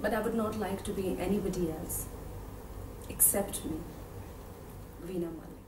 But I would not like to be anybody else except me, Veena Malik.